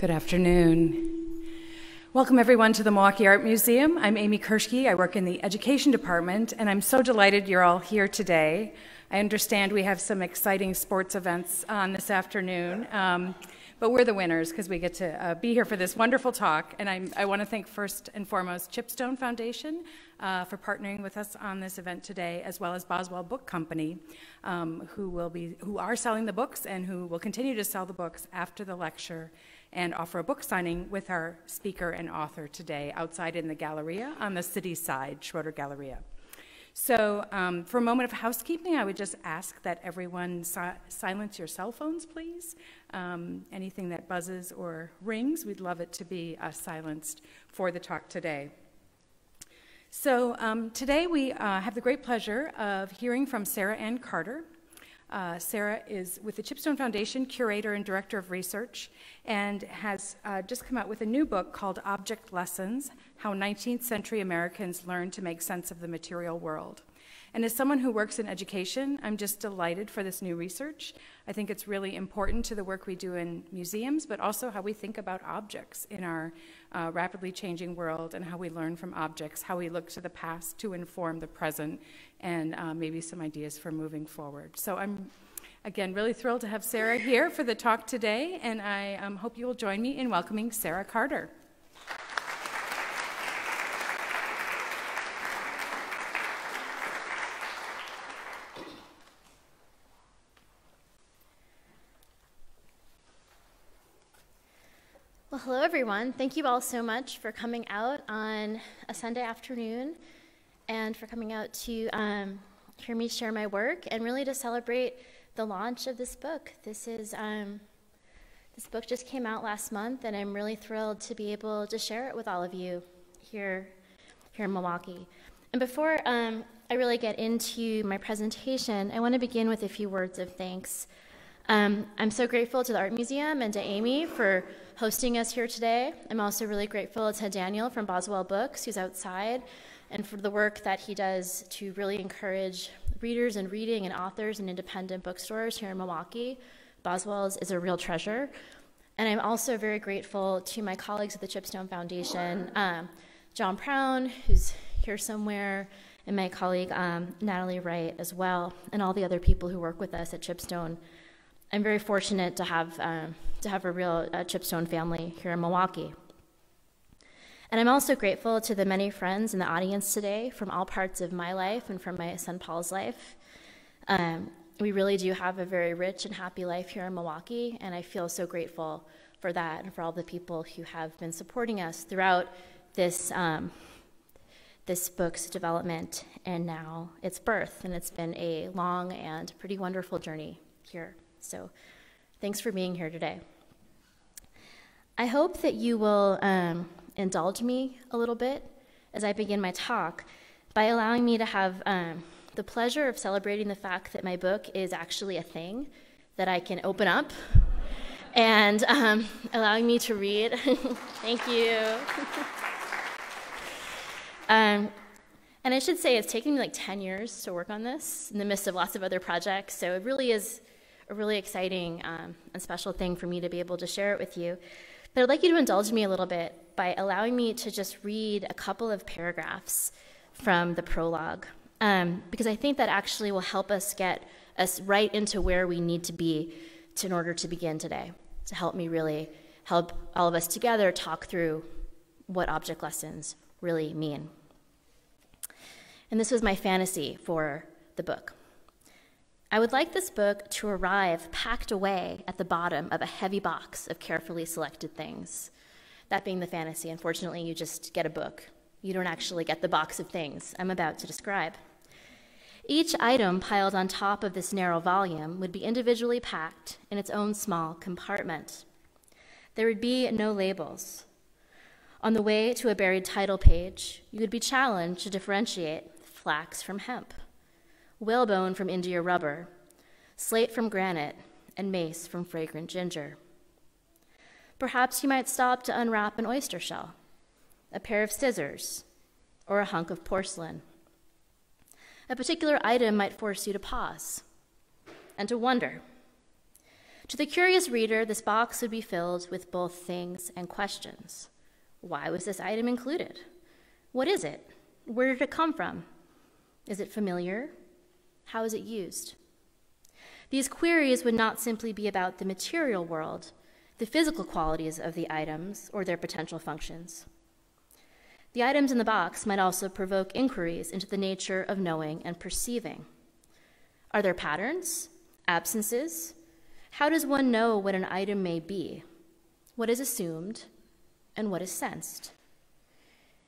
Good afternoon. Welcome, everyone, to the Milwaukee Art Museum. I'm Amy Kirschke. I work in the Education Department, and I'm so delighted you're all here today. I understand we have some exciting sports events on this afternoon, um, but we're the winners because we get to uh, be here for this wonderful talk. And I'm, i want to thank first and foremost Chipstone Foundation uh, for partnering with us on this event today, as well as Boswell Book Company, um, who will be who are selling the books and who will continue to sell the books after the lecture and offer a book signing with our speaker and author today outside in the Galleria on the city side, Schroeder Galleria. So, um, for a moment of housekeeping, I would just ask that everyone si silence your cell phones, please. Um, anything that buzzes or rings, we'd love it to be uh, silenced for the talk today. So, um, today we uh, have the great pleasure of hearing from Sarah Anne Carter. Uh, Sarah is with the Chipstone Foundation, curator and director of research, and has uh, just come out with a new book called Object Lessons How 19th Century Americans Learned to Make Sense of the Material World. And as someone who works in education, I'm just delighted for this new research. I think it's really important to the work we do in museums, but also how we think about objects in our uh, rapidly changing world and how we learn from objects, how we look to the past to inform the present, and uh, maybe some ideas for moving forward. So I'm, again, really thrilled to have Sarah here for the talk today, and I um, hope you will join me in welcoming Sarah Carter. Well, hello, everyone. Thank you all so much for coming out on a Sunday afternoon and for coming out to um, hear me share my work and really to celebrate the launch of this book. This is um, this book just came out last month, and I'm really thrilled to be able to share it with all of you here here in Milwaukee. And before um, I really get into my presentation, I want to begin with a few words of thanks. Um, I'm so grateful to the Art Museum and to Amy for hosting us here today. I'm also really grateful to Daniel from Boswell Books, who's outside, and for the work that he does to really encourage readers and reading and authors and independent bookstores here in Milwaukee. Boswell's is a real treasure. And I'm also very grateful to my colleagues at the Chipstone Foundation, um, Jon Prown, who's here somewhere, and my colleague um, Natalie Wright as well, and all the other people who work with us at Chipstone. I'm very fortunate to have, um, to have a real uh, Chipstone family here in Milwaukee. And I'm also grateful to the many friends in the audience today from all parts of my life and from my son Paul's life. Um, we really do have a very rich and happy life here in Milwaukee, and I feel so grateful for that and for all the people who have been supporting us throughout this, um, this book's development and now its birth. And it's been a long and pretty wonderful journey here. So thanks for being here today. I hope that you will um, indulge me a little bit as I begin my talk by allowing me to have um, the pleasure of celebrating the fact that my book is actually a thing that I can open up and um, allowing me to read. Thank you. um, and I should say it's taken me like 10 years to work on this in the midst of lots of other projects, so it really is a really exciting um, and special thing for me to be able to share it with you. But I'd like you to indulge me a little bit by allowing me to just read a couple of paragraphs from the prologue, um, because I think that actually will help us get us right into where we need to be to, in order to begin today, to help me really help all of us together talk through what object lessons really mean. And this was my fantasy for the book. I would like this book to arrive packed away at the bottom of a heavy box of carefully selected things. That being the fantasy, unfortunately, you just get a book. You don't actually get the box of things I'm about to describe. Each item piled on top of this narrow volume would be individually packed in its own small compartment. There would be no labels. On the way to a buried title page, you would be challenged to differentiate flax from hemp whalebone from India rubber, slate from granite, and mace from fragrant ginger. Perhaps you might stop to unwrap an oyster shell, a pair of scissors, or a hunk of porcelain. A particular item might force you to pause and to wonder, To the curious reader, this box would be filled with both things and questions. Why was this item included? What is it? Where did it come from? Is it familiar? How is it used? These queries would not simply be about the material world, the physical qualities of the items or their potential functions. The items in the box might also provoke inquiries into the nature of knowing and perceiving. Are there patterns, absences? How does one know what an item may be? What is assumed and what is sensed?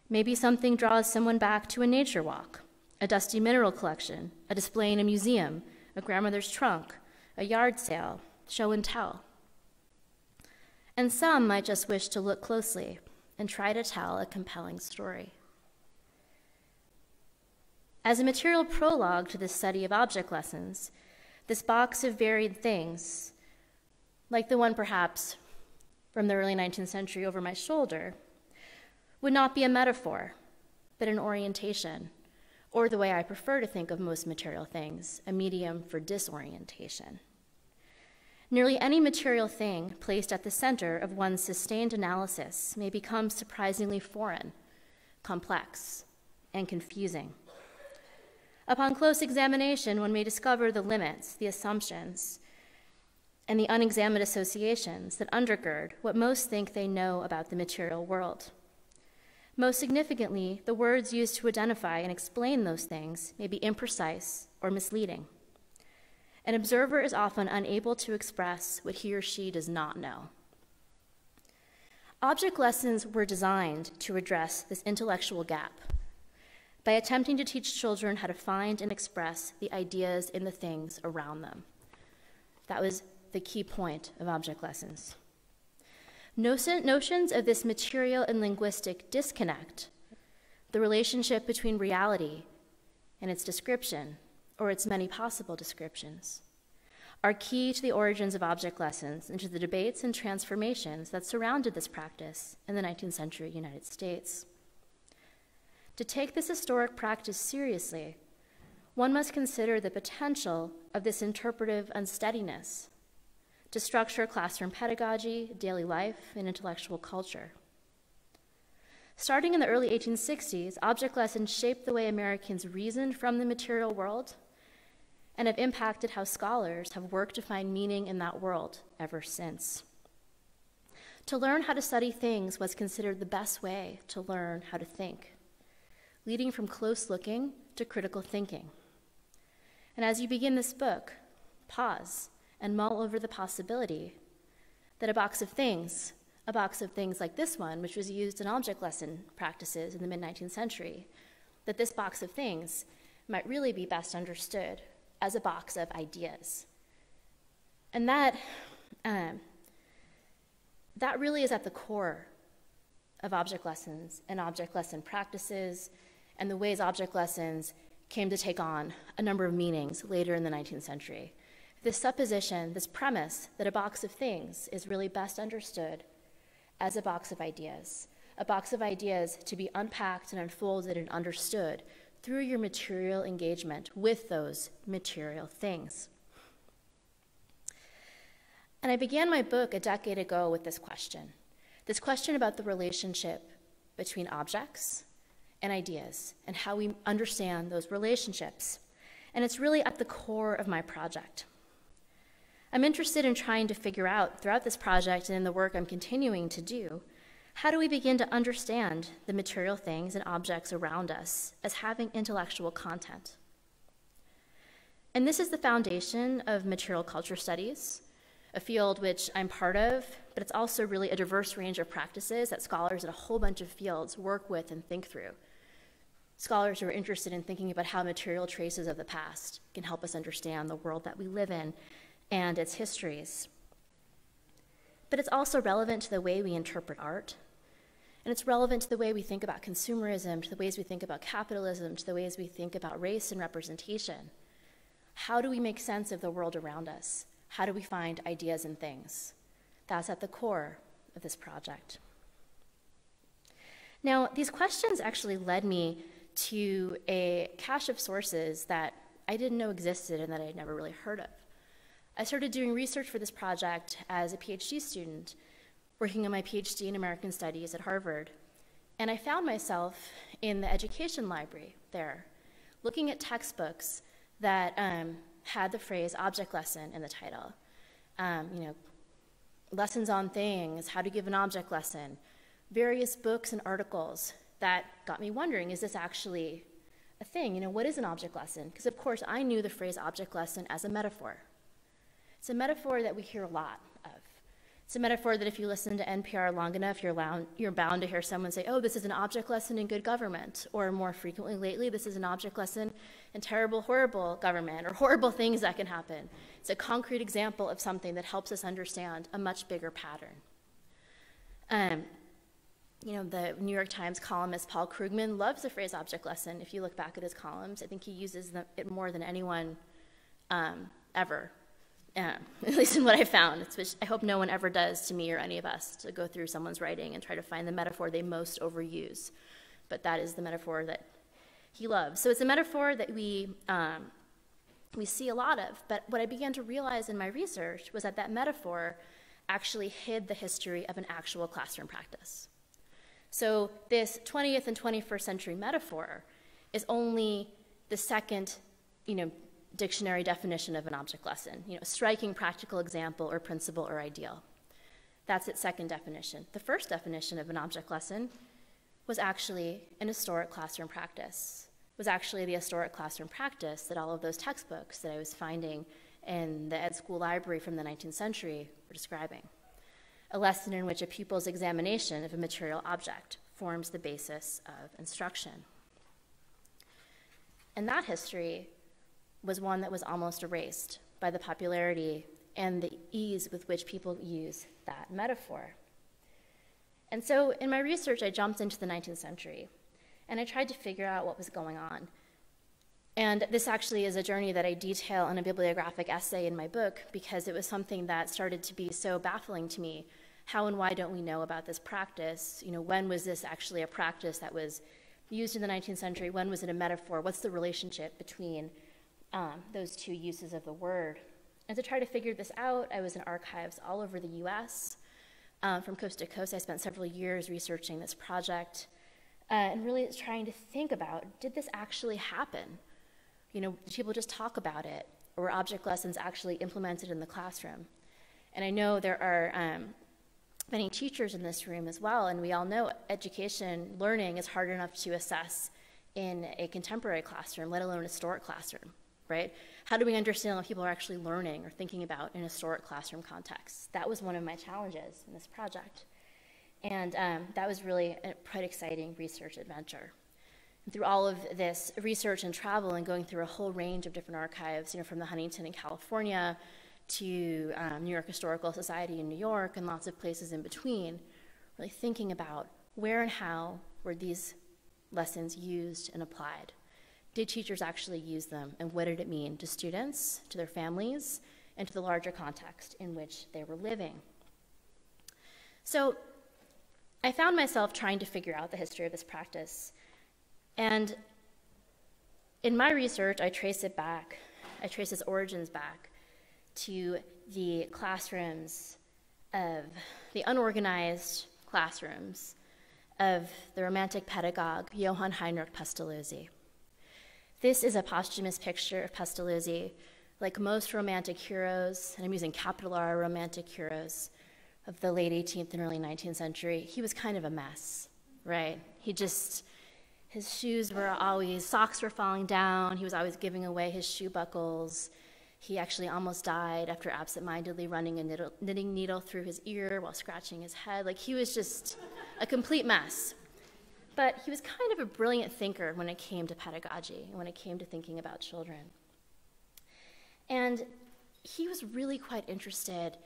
Maybe something draws someone back to a nature walk, a dusty mineral collection, a display in a museum, a grandmother's trunk, a yard sale, show and tell. And some might just wish to look closely and try to tell a compelling story. As a material prologue to the study of object lessons, this box of varied things, like the one perhaps from the early 19th century over my shoulder, would not be a metaphor, but an orientation, or the way I prefer to think of most material things, a medium for disorientation. Nearly any material thing placed at the center of one's sustained analysis may become surprisingly foreign, complex, and confusing. Upon close examination, one may discover the limits, the assumptions, and the unexamined associations that undergird what most think they know about the material world. Most significantly, the words used to identify and explain those things may be imprecise or misleading. An observer is often unable to express what he or she does not know. Object lessons were designed to address this intellectual gap by attempting to teach children how to find and express the ideas in the things around them. That was the key point of object lessons. Notions of this material and linguistic disconnect, the relationship between reality and its description, or its many possible descriptions, are key to the origins of object lessons and to the debates and transformations that surrounded this practice in the 19th century United States. To take this historic practice seriously, one must consider the potential of this interpretive unsteadiness to structure classroom pedagogy, daily life, and intellectual culture. Starting in the early 1860s, object lessons shaped the way Americans reasoned from the material world and have impacted how scholars have worked to find meaning in that world ever since. To learn how to study things was considered the best way to learn how to think, leading from close looking to critical thinking. And as you begin this book, pause and mull over the possibility that a box of things, a box of things like this one, which was used in object lesson practices in the mid 19th century, that this box of things might really be best understood as a box of ideas. And that, um, that really is at the core of object lessons and object lesson practices and the ways object lessons came to take on a number of meanings later in the 19th century. This supposition, this premise that a box of things is really best understood as a box of ideas, a box of ideas to be unpacked and unfolded and understood through your material engagement with those material things. And I began my book a decade ago with this question this question about the relationship between objects and ideas and how we understand those relationships. And it's really at the core of my project. I'm interested in trying to figure out throughout this project and in the work I'm continuing to do how do we begin to understand the material things and objects around us as having intellectual content? And this is the foundation of material culture studies, a field which I'm part of, but it's also really a diverse range of practices that scholars in a whole bunch of fields work with and think through. Scholars who are interested in thinking about how material traces of the past can help us understand the world that we live in and its histories. But it's also relevant to the way we interpret art and it's relevant to the way we think about consumerism, to the ways we think about capitalism, to the ways we think about race and representation. How do we make sense of the world around us? How do we find ideas and things? That's at the core of this project. Now, these questions actually led me to a cache of sources that I didn't know existed and that I had never really heard of. I started doing research for this project as a PhD student, working on my PhD in American Studies at Harvard. And I found myself in the education library there, looking at textbooks that um, had the phrase object lesson in the title. Um, you know, lessons on things, how to give an object lesson, various books and articles that got me wondering is this actually a thing? You know, what is an object lesson? Because, of course, I knew the phrase object lesson as a metaphor. It's a metaphor that we hear a lot of. It's a metaphor that if you listen to NPR long enough, you're, loud, you're bound to hear someone say, oh, this is an object lesson in good government. Or more frequently lately, this is an object lesson in terrible, horrible government or horrible things that can happen. It's a concrete example of something that helps us understand a much bigger pattern. Um, you know, the New York Times columnist Paul Krugman loves the phrase object lesson. If you look back at his columns, I think he uses it more than anyone um, ever, uh, at least in what I found. Which I hope no one ever does to me or any of us to go through someone's writing and try to find the metaphor they most overuse. But that is the metaphor that he loves. So it's a metaphor that we, um, we see a lot of. But what I began to realize in my research was that that metaphor actually hid the history of an actual classroom practice. So this 20th and 21st century metaphor is only the second, you know, dictionary definition of an object lesson, you know, striking practical example or principle or ideal. That's its second definition. The first definition of an object lesson was actually an historic classroom practice, was actually the historic classroom practice that all of those textbooks that I was finding in the Ed School Library from the 19th century were describing a lesson in which a pupil's examination of a material object forms the basis of instruction. And that history was one that was almost erased by the popularity and the ease with which people use that metaphor. And so in my research, I jumped into the 19th century and I tried to figure out what was going on. And this actually is a journey that I detail in a bibliographic essay in my book because it was something that started to be so baffling to me how and why don't we know about this practice? You know, when was this actually a practice that was used in the 19th century? When was it a metaphor? What's the relationship between um, those two uses of the word? And to try to figure this out, I was in archives all over the US. Um, from coast to coast, I spent several years researching this project uh, and really trying to think about did this actually happen? You know, did people just talk about it? Or were object lessons actually implemented in the classroom? And I know there are um, many teachers in this room as well, and we all know education, learning is hard enough to assess in a contemporary classroom, let alone a historic classroom, right? How do we understand what people are actually learning or thinking about in historic classroom context? That was one of my challenges in this project. And um, that was really a quite exciting research adventure. And through all of this research and travel and going through a whole range of different archives, you know, from the Huntington in California to um, New York Historical Society in New York and lots of places in between, really thinking about where and how were these lessons used and applied. Did teachers actually use them, and what did it mean to students, to their families, and to the larger context in which they were living? So I found myself trying to figure out the history of this practice. And in my research, I trace it back, I trace its origins back to the classrooms of the unorganized classrooms of the Romantic pedagogue Johann Heinrich Pestalozzi. This is a posthumous picture of Pestalozzi. Like most romantic heroes, and I'm using capital R romantic heroes of the late 18th and early 19th century, he was kind of a mess, right? He just, his shoes were always, socks were falling down, he was always giving away his shoe buckles. He actually almost died after absentmindedly running a knitting needle through his ear while scratching his head. Like he was just a complete mess. But he was kind of a brilliant thinker when it came to pedagogy and when it came to thinking about children. And he was really quite interested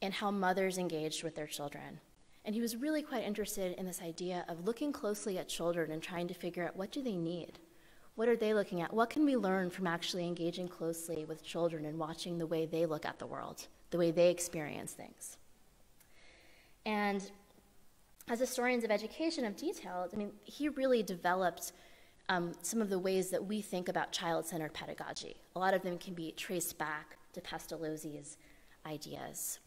in how mothers engaged with their children. And he was really quite interested in this idea of looking closely at children and trying to figure out what do they need? What are they looking at? What can we learn from actually engaging closely with children and watching the way they look at the world, the way they experience things? And as historians of education have detailed, I mean, he really developed um, some of the ways that we think about child centered pedagogy. A lot of them can be traced back to Pestalozzi's ideas.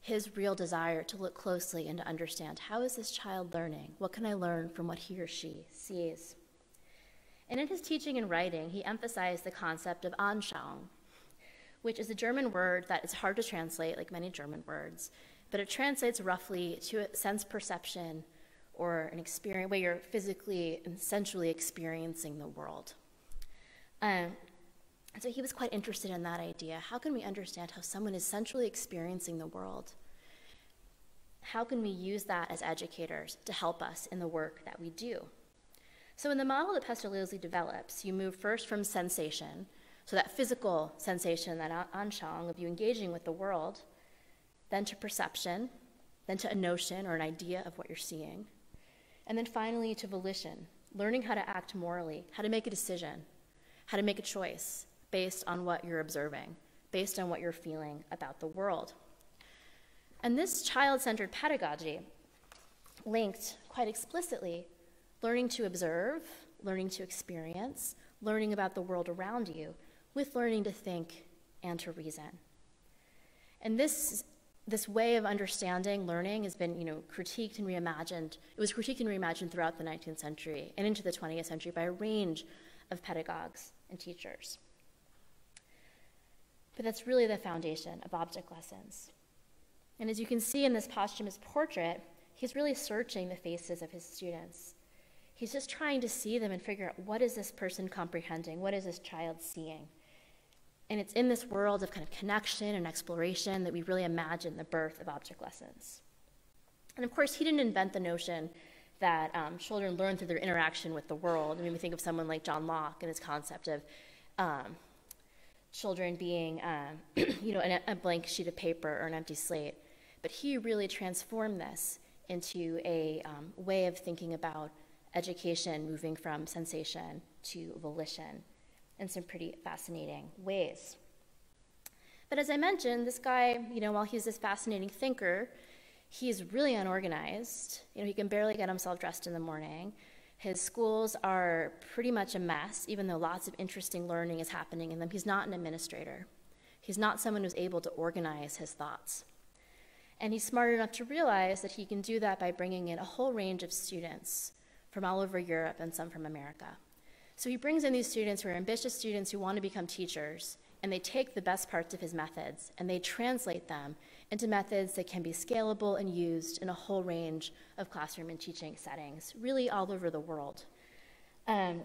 His real desire to look closely and to understand how is this child learning? What can I learn from what he or she sees? And in his teaching and writing, he emphasized the concept of Anschauung, which is a German word that is hard to translate, like many German words, but it translates roughly to a sense perception or an experience where you're physically and sensually experiencing the world. Um, so he was quite interested in that idea. How can we understand how someone is sensually experiencing the world? How can we use that as educators to help us in the work that we do? So, in the model that Pestalozzi develops, you move first from sensation, so that physical sensation, that Anschauung of you engaging with the world, then to perception, then to a notion or an idea of what you're seeing, and then finally to volition, learning how to act morally, how to make a decision, how to make a choice based on what you're observing, based on what you're feeling about the world. And this child centered pedagogy linked quite explicitly learning to observe, learning to experience, learning about the world around you, with learning to think and to reason. And this this way of understanding learning has been, you know, critiqued and reimagined. It was critiqued and reimagined throughout the 19th century and into the 20th century by a range of pedagogues and teachers. But that's really the foundation of object lessons. And as you can see in this posthumous portrait, he's really searching the faces of his students. He's just trying to see them and figure out what is this person comprehending? What is this child seeing? And it's in this world of kind of connection and exploration that we really imagine the birth of object lessons. And of course, he didn't invent the notion that um, children learn through their interaction with the world. I mean, we think of someone like John Locke and his concept of um, children being, um, you know, a, a blank sheet of paper or an empty slate. But he really transformed this into a um, way of thinking about education moving from sensation to volition in some pretty fascinating ways. But as I mentioned, this guy, you know, while he's this fascinating thinker, he's really unorganized. You know, he can barely get himself dressed in the morning. His schools are pretty much a mess, even though lots of interesting learning is happening in them. He's not an administrator. He's not someone who's able to organize his thoughts. And he's smart enough to realize that he can do that by bringing in a whole range of students from all over Europe and some from America. So he brings in these students who are ambitious students who want to become teachers, and they take the best parts of his methods and they translate them into methods that can be scalable and used in a whole range of classroom and teaching settings, really all over the world. Um,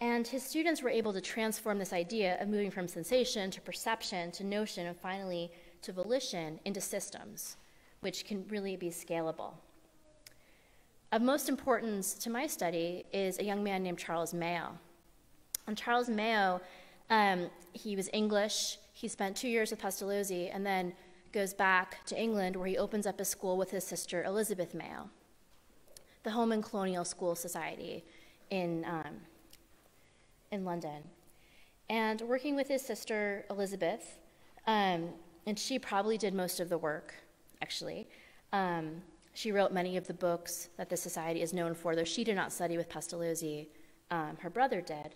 and his students were able to transform this idea of moving from sensation to perception to notion and finally to volition into systems, which can really be scalable. Of most importance to my study is a young man named Charles Mayo. And Charles Mayo, um, he was English. He spent two years with Pestalozzi and then goes back to England where he opens up a school with his sister Elizabeth Mayo, the Home and Colonial School Society in, um, in London. And working with his sister Elizabeth, um, and she probably did most of the work, actually. She wrote many of the books that the society is known for, though she did not study with Pestalozzi, um, her brother did.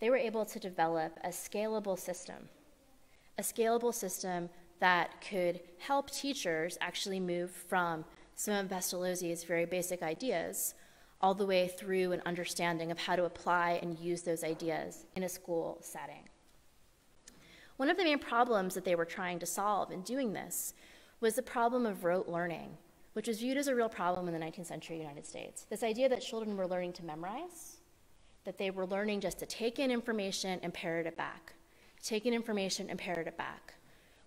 They were able to develop a scalable system, a scalable system that could help teachers actually move from some of Pestalozzi's very basic ideas all the way through an understanding of how to apply and use those ideas in a school setting. One of the main problems that they were trying to solve in doing this was the problem of rote learning which was viewed as a real problem in the 19th century United States. This idea that children were learning to memorize, that they were learning just to take in information and parrot it back, take in information and parrot it back,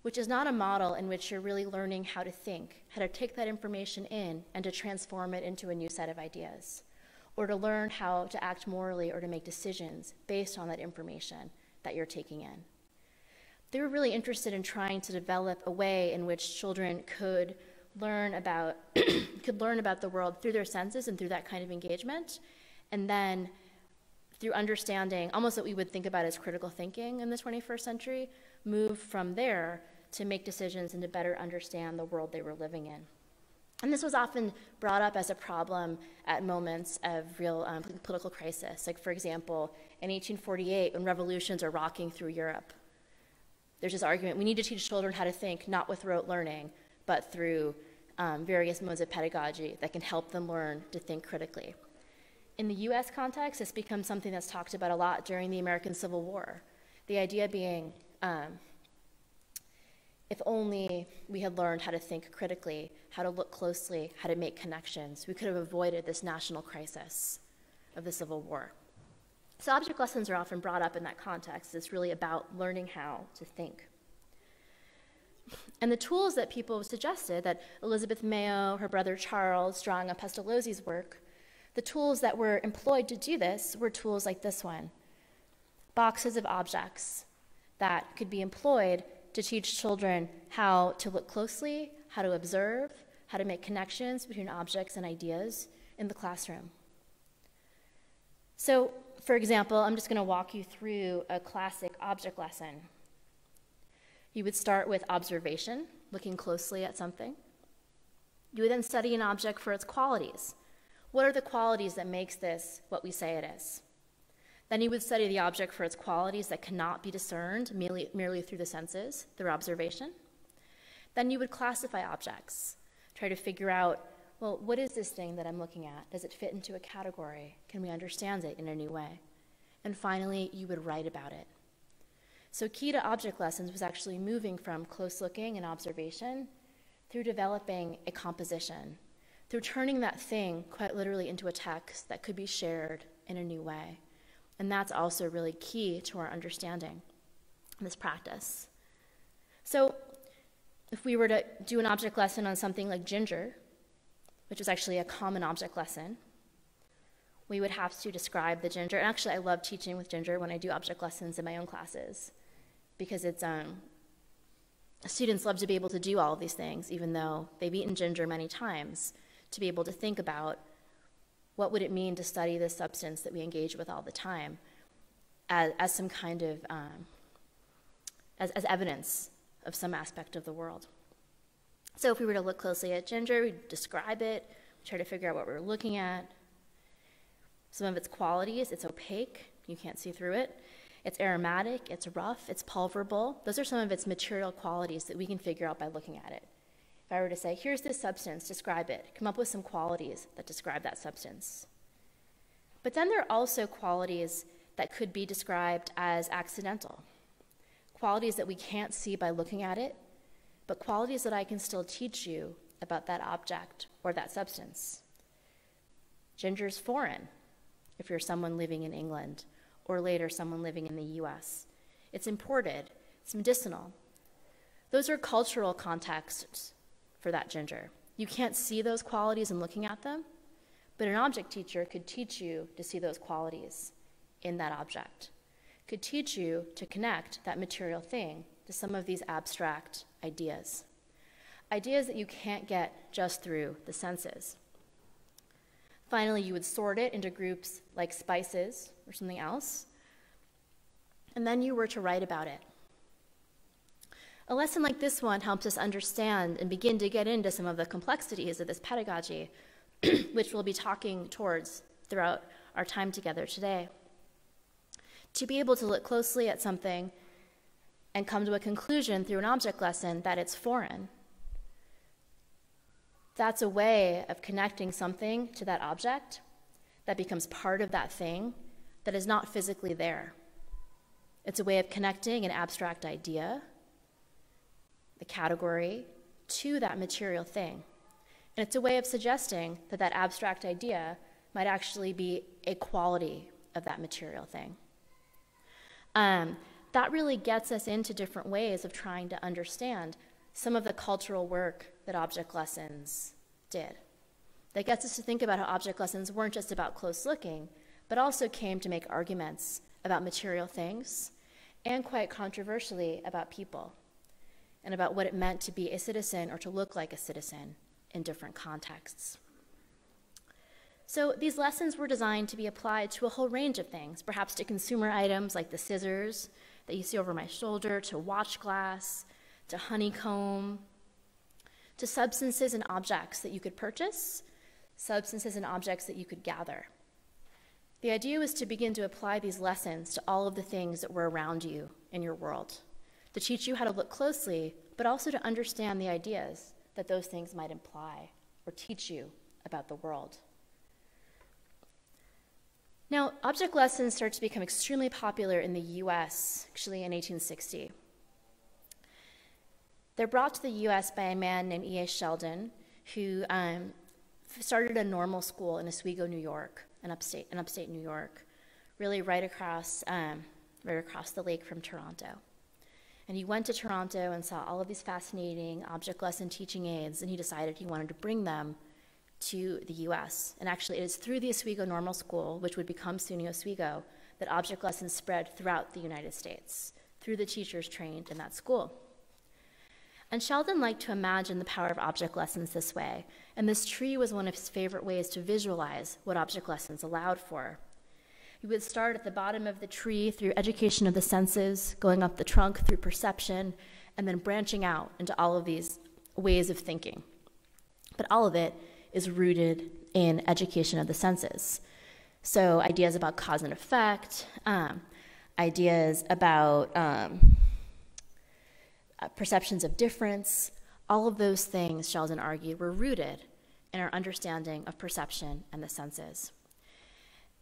which is not a model in which you're really learning how to think, how to take that information in and to transform it into a new set of ideas, or to learn how to act morally or to make decisions based on that information that you're taking in. They were really interested in trying to develop a way in which children could learn about could learn about the world through their senses and through that kind of engagement. And then through understanding almost what we would think about as critical thinking in the 21st century move from there to make decisions and to better understand the world they were living in. And this was often brought up as a problem at moments of real um, political crisis. Like, for example, in 1848, when revolutions are rocking through Europe, there's this argument we need to teach children how to think, not with rote learning, but through um, various modes of pedagogy that can help them learn to think critically. In the US context, this becomes something that's talked about a lot during the American Civil War. The idea being um, if only we had learned how to think critically, how to look closely, how to make connections, we could have avoided this national crisis of the Civil War. So, object lessons are often brought up in that context. It's really about learning how to think. And the tools that people suggested, that Elizabeth Mayo, her brother Charles, drawing on Pestalozzi's work, the tools that were employed to do this were tools like this one boxes of objects that could be employed to teach children how to look closely, how to observe, how to make connections between objects and ideas in the classroom. So, for example, I'm just going to walk you through a classic object lesson. You would start with observation, looking closely at something. You would then study an object for its qualities. What are the qualities that makes this what we say it is? Then you would study the object for its qualities that cannot be discerned merely, merely through the senses, through observation. Then you would classify objects, try to figure out, well, what is this thing that I'm looking at? Does it fit into a category? Can we understand it in a new way? And finally, you would write about it. So, key to object lessons was actually moving from close looking and observation through developing a composition, through turning that thing quite literally into a text that could be shared in a new way. And that's also really key to our understanding this practice. So, if we were to do an object lesson on something like ginger, which is actually a common object lesson, we would have to describe the ginger. And actually, I love teaching with ginger when I do object lessons in my own classes because it's um, students love to be able to do all of these things, even though they've eaten ginger many times, to be able to think about what would it mean to study this substance that we engage with all the time as, as some kind of, um, as, as evidence of some aspect of the world. So if we were to look closely at ginger, we'd describe it, try to figure out what we we're looking at. Some of its qualities, it's opaque, you can't see through it. It's aromatic, it's rough, it's pulverable. Those are some of its material qualities that we can figure out by looking at it. If I were to say, here's this substance, describe it, come up with some qualities that describe that substance. But then there are also qualities that could be described as accidental, qualities that we can't see by looking at it, but qualities that I can still teach you about that object or that substance. Ginger's foreign, if you're someone living in England, or later someone living in the US. It's imported, it's medicinal. Those are cultural contexts for that ginger. You can't see those qualities in looking at them, but an object teacher could teach you to see those qualities in that object, could teach you to connect that material thing to some of these abstract ideas. Ideas that you can't get just through the senses. Finally, you would sort it into groups like spices or something else, and then you were to write about it. A lesson like this one helps us understand and begin to get into some of the complexities of this pedagogy, which we'll be talking towards throughout our time together today. To be able to look closely at something and come to a conclusion through an object lesson that it's foreign. That's a way of connecting something to that object that becomes part of that thing that is not physically there. It's a way of connecting an abstract idea the category to that material thing. And it's a way of suggesting that that abstract idea might actually be a quality of that material thing. Um, that really gets us into different ways of trying to understand some of the cultural work that object lessons did. That gets us to think about how object lessons weren't just about close looking, but also came to make arguments about material things and quite controversially about people and about what it meant to be a citizen or to look like a citizen in different contexts. So these lessons were designed to be applied to a whole range of things, perhaps to consumer items like the scissors that you see over my shoulder, to watch glass, to honeycomb, to substances and objects that you could purchase, substances and objects that you could gather. The idea was to begin to apply these lessons to all of the things that were around you in your world, to teach you how to look closely, but also to understand the ideas that those things might imply or teach you about the world. Now, object lessons start to become extremely popular in the US, actually in 1860. They're brought to the US by a man named E.A. Sheldon, who um, started a normal school in Oswego, New York, in upstate, in upstate New York, really right across, um, right across the lake from Toronto. And he went to Toronto and saw all of these fascinating object lesson teaching aids, and he decided he wanted to bring them to the US. And actually, it is through the Oswego Normal School, which would become SUNY Oswego, that object lessons spread throughout the United States through the teachers trained in that school. And Sheldon liked to imagine the power of object lessons this way, and this tree was one of his favorite ways to visualize what object lessons allowed for. He would start at the bottom of the tree through education of the senses, going up the trunk through perception, and then branching out into all of these ways of thinking. But all of it is rooted in education of the senses. So, ideas about cause and effect, um, ideas about um, uh, perceptions of difference, all of those things, Sheldon argued, were rooted in our understanding of perception and the senses.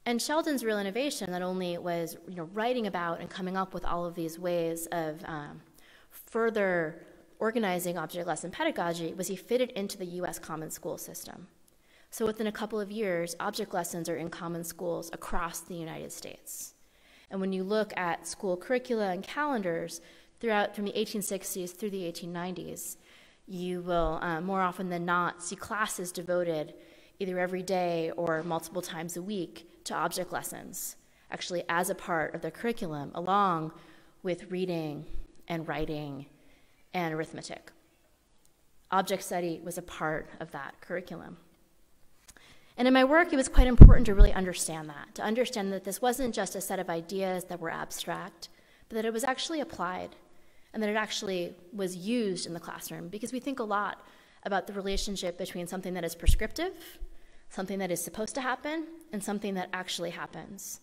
And Sheldon's real innovation not only was you know, writing about and coming up with all of these ways of um, further organizing object lesson pedagogy was he fitted into the US common school system. So within a couple of years, object lessons are in common schools across the United States. And when you look at school curricula and calendars throughout from the 1860s through the 1890s, you will uh, more often than not see classes devoted either every day or multiple times a week to object lessons, actually as a part of the curriculum, along with reading and writing and arithmetic. Object study was a part of that curriculum. And in my work, it was quite important to really understand that, to understand that this wasn't just a set of ideas that were abstract, but that it was actually applied and that it actually was used in the classroom because we think a lot about the relationship between something that is prescriptive, something that is supposed to happen, and something that actually happens.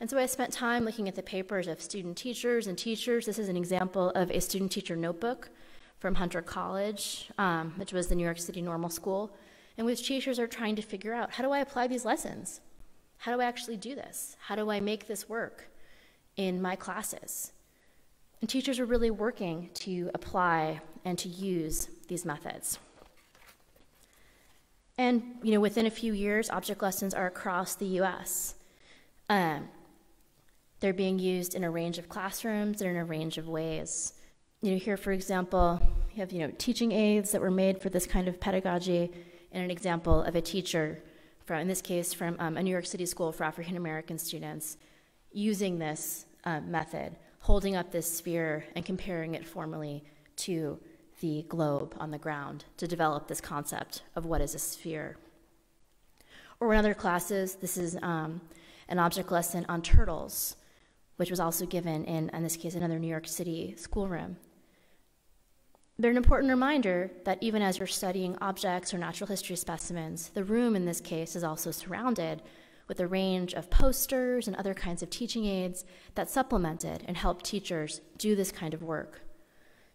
And so I spent time looking at the papers of student teachers and teachers. This is an example of a student teacher notebook from Hunter College, um, which was the New York City Normal School, in which teachers are trying to figure out how do I apply these lessons? How do I actually do this? How do I make this work in my classes? And teachers are really working to apply and to use these methods. And you know, within a few years, object lessons are across the U.S. Um, they're being used in a range of classrooms and in a range of ways. You know, here, for example, you have you know teaching aids that were made for this kind of pedagogy, and an example of a teacher, from, in this case, from um, a New York City school for African American students, using this uh, method holding up this sphere and comparing it formally to the globe on the ground to develop this concept of what is a sphere. Or in other classes, this is um, an object lesson on turtles, which was also given in, in this case, another New York City schoolroom. But an important reminder that even as you're studying objects or natural history specimens, the room in this case is also surrounded with a range of posters and other kinds of teaching aids that supplemented and helped teachers do this kind of work.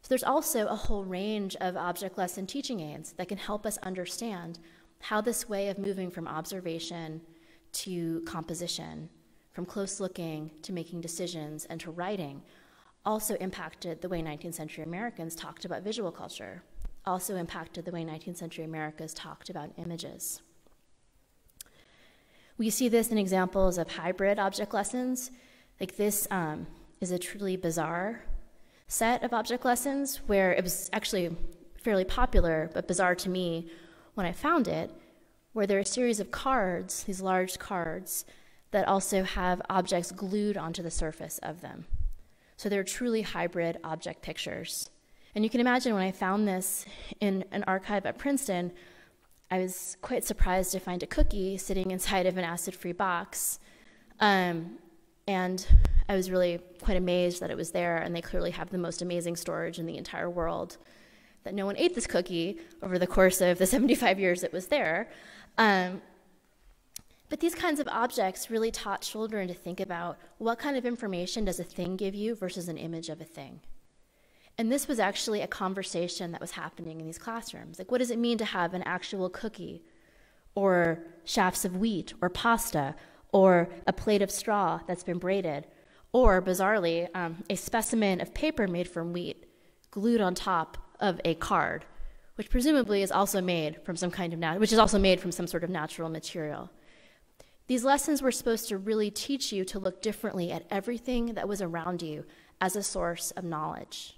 So there's also a whole range of object lesson teaching aids that can help us understand how this way of moving from observation to composition, from close looking to making decisions and to writing, also impacted the way 19th century Americans talked about visual culture, also impacted the way 19th century Americans talked about images. We see this in examples of hybrid object lessons. Like this um, is a truly bizarre set of object lessons where it was actually fairly popular, but bizarre to me when I found it, where there are a series of cards, these large cards, that also have objects glued onto the surface of them. So they're truly hybrid object pictures. And you can imagine when I found this in an archive at Princeton, I was quite surprised to find a cookie sitting inside of an acid free box. Um, and I was really quite amazed that it was there, and they clearly have the most amazing storage in the entire world that no one ate this cookie over the course of the 75 years it was there. Um, but these kinds of objects really taught children to think about what kind of information does a thing give you versus an image of a thing. And this was actually a conversation that was happening in these classrooms. Like, what does it mean to have an actual cookie, or shafts of wheat, or pasta, or a plate of straw that's been braided, or bizarrely, um, a specimen of paper made from wheat glued on top of a card, which presumably is also made from some kind of nat- which is also made from some sort of natural material. These lessons were supposed to really teach you to look differently at everything that was around you as a source of knowledge,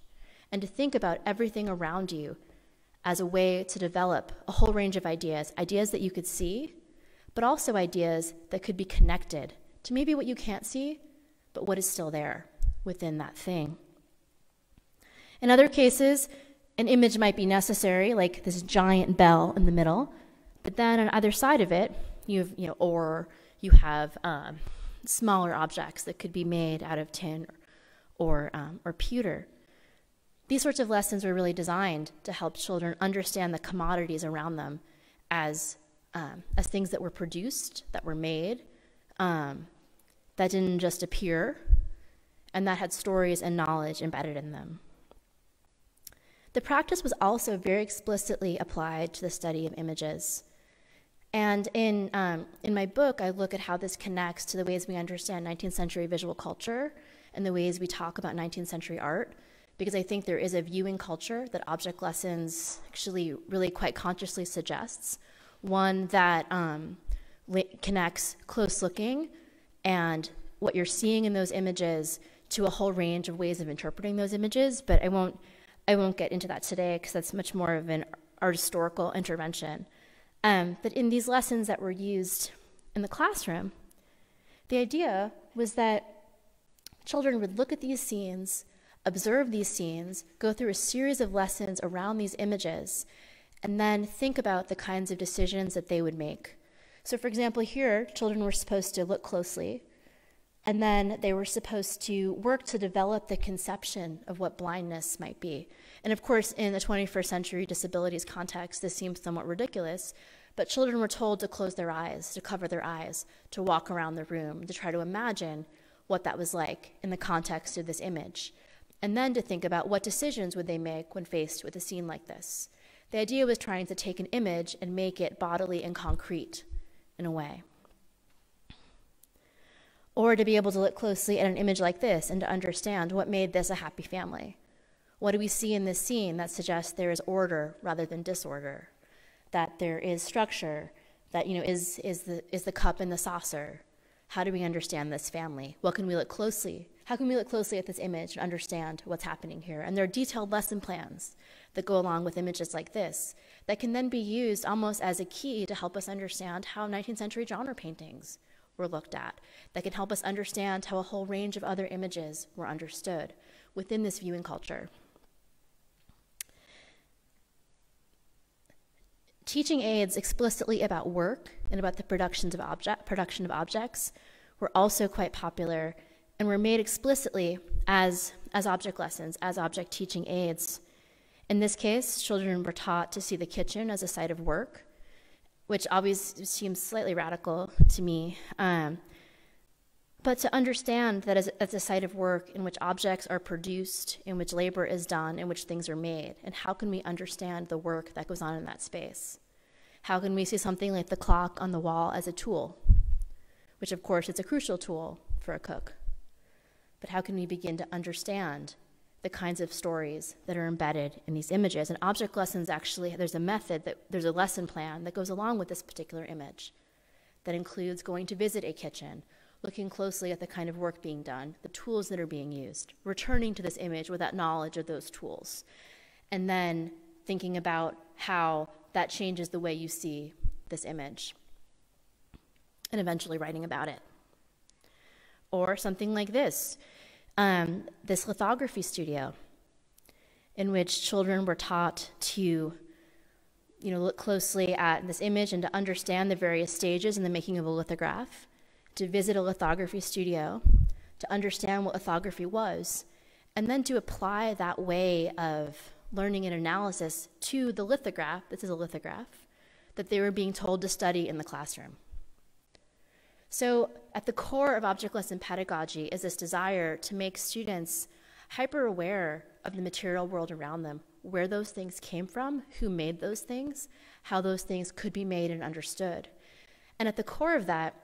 and to think about everything around you as a way to develop a whole range of ideas ideas that you could see, but also ideas that could be connected to maybe what you can't see, but what is still there within that thing. In other cases, an image might be necessary, like this giant bell in the middle, but then on either side of it, you have, you know, or you have um, smaller objects that could be made out of tin or, um, or pewter. These sorts of lessons were really designed to help children understand the commodities around them as, um, as things that were produced, that were made, um, that didn't just appear, and that had stories and knowledge embedded in them. The practice was also very explicitly applied to the study of images. And in, um, in my book, I look at how this connects to the ways we understand 19th century visual culture and the ways we talk about 19th century art, because I think there is a viewing culture that object lessons actually really quite consciously suggests. One that um, connects close looking and what you're seeing in those images to a whole range of ways of interpreting those images, but I won't, I won't get into that today because that's much more of an art historical intervention. Um, but in these lessons that were used in the classroom, the idea was that children would look at these scenes, observe these scenes, go through a series of lessons around these images, and then think about the kinds of decisions that they would make. So, for example, here, children were supposed to look closely, and then they were supposed to work to develop the conception of what blindness might be. And of course, in the 21st century disabilities context, this seems somewhat ridiculous, but children were told to close their eyes, to cover their eyes, to walk around the room, to try to imagine what that was like in the context of this image, and then to think about what decisions would they make when faced with a scene like this. The idea was trying to take an image and make it bodily and concrete in a way. Or to be able to look closely at an image like this and to understand what made this a happy family. What do we see in this scene that suggests there is order rather than disorder? That there is structure, that you know is is the is the cup and the saucer? How do we understand this family? What can we look closely? How can we look closely at this image and understand what's happening here? And there are detailed lesson plans that go along with images like this that can then be used almost as a key to help us understand how 19th century genre paintings were looked at, that can help us understand how a whole range of other images were understood within this viewing culture. Teaching aids explicitly about work and about the productions of object, production of objects were also quite popular and were made explicitly as, as object lessons, as object teaching aids. In this case, children were taught to see the kitchen as a site of work, which always seems slightly radical to me. Um, but to understand that as, a site of work in which objects are produced, in which labor is done, in which things are made, and how can we understand the work that goes on in that space? How can we see something like the clock on the wall as a tool, which of course is a crucial tool for a cook? But how can we begin to understand the kinds of stories that are embedded in these images? And object lessons actually, there's a method, that there's a lesson plan that goes along with this particular image that includes going to visit a kitchen looking closely at the kind of work being done, the tools that are being used, returning to this image with that knowledge of those tools, and then thinking about how that changes the way you see this image, and eventually writing about it. Or something like this um, this lithography studio, in which children were taught to you know, look closely at this image and to understand the various stages in the making of a lithograph to visit a lithography studio, to understand what lithography was, and then to apply that way of learning and analysis to the lithograph, this is a lithograph, that they were being told to study in the classroom. So, at the core of object lesson pedagogy is this desire to make students hyper aware of the material world around them, where those things came from, who made those things, how those things could be made and understood. And at the core of that,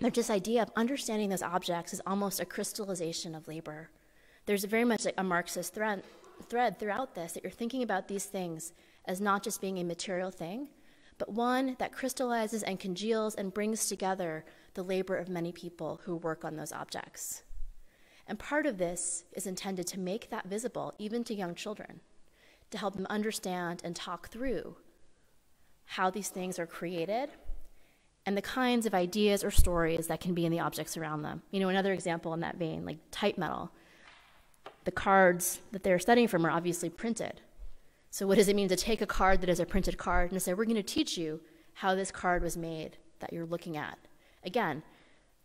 there's this idea of understanding those objects is almost a crystallization of labor. There's very much a Marxist thread, thread throughout this that you're thinking about these things as not just being a material thing, but one that crystallizes and congeals and brings together the labor of many people who work on those objects. And part of this is intended to make that visible even to young children, to help them understand and talk through how these things are created and the kinds of ideas or stories that can be in the objects around them. You know, another example in that vein, like type metal. The cards that they're studying from are obviously printed. So, what does it mean to take a card that is a printed card and to say, we're going to teach you how this card was made that you're looking at? Again,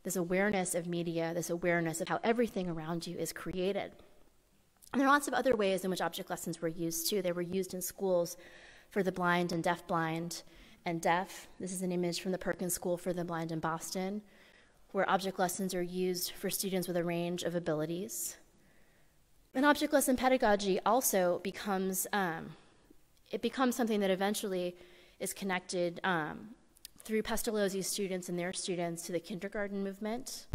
this awareness of media, this awareness of how everything around you is created. And there are lots of other ways in which object lessons were used too. They were used in schools for the blind and deafblind and deaf. This is an image from the Perkins School for the Blind in Boston, where object lessons are used for students with a range of abilities. And object lesson pedagogy also becomes um, it becomes something that eventually is connected um, through Pestalozzi's students and their students to the kindergarten movement.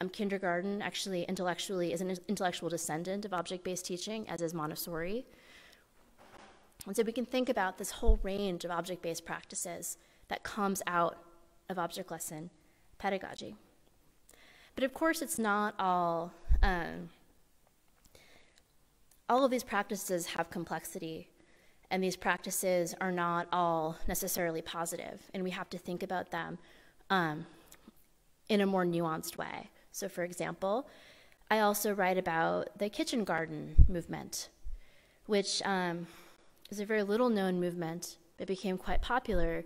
Um, kindergarten actually intellectually is an intellectual descendant of object-based teaching, as is Montessori. And so we can think about this whole range of object-based practices that comes out of object lesson pedagogy. But of course, it's not all um, all of these practices have complexity, and these practices are not all necessarily positive, and we have to think about them um, in a more nuanced way. So, for example, I also write about the kitchen garden movement, which um, is a very little known movement that became quite popular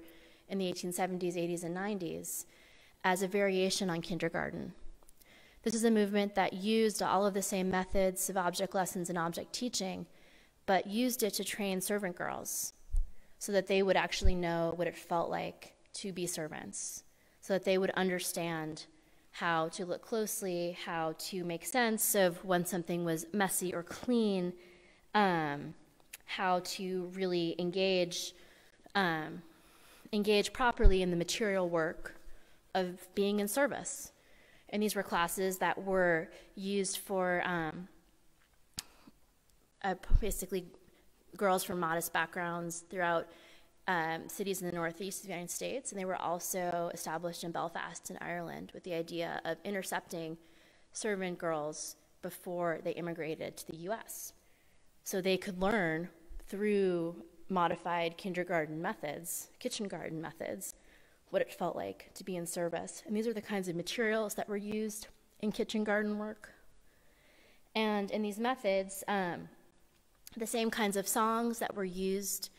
in the 1870s, 80s, and 90s as a variation on kindergarten. This is a movement that used all of the same methods of object lessons and object teaching, but used it to train servant girls so that they would actually know what it felt like to be servants, so that they would understand how to look closely, how to make sense of when something was messy or clean, um, how to really engage, um, engage properly in the material work of being in service. And these were classes that were used for um, uh, basically girls from modest backgrounds throughout um, cities in the northeast of the United States. And they were also established in Belfast in Ireland with the idea of intercepting servant girls before they immigrated to the US. So they could learn through modified kindergarten methods, kitchen garden methods, what it felt like to be in service. And these are the kinds of materials that were used in kitchen garden work. And in these methods, um, the same kinds of songs that were used